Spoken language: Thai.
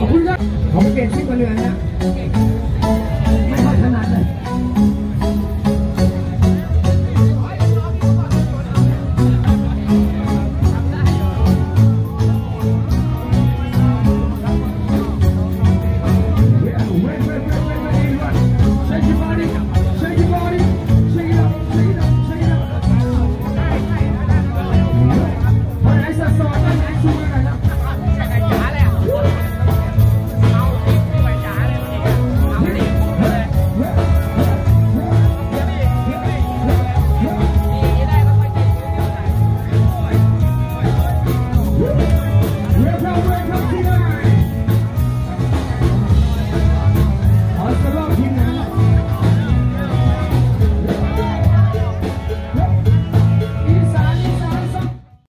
ขอบคุณครับเปลี่ยนชื่อมาเรือนนะ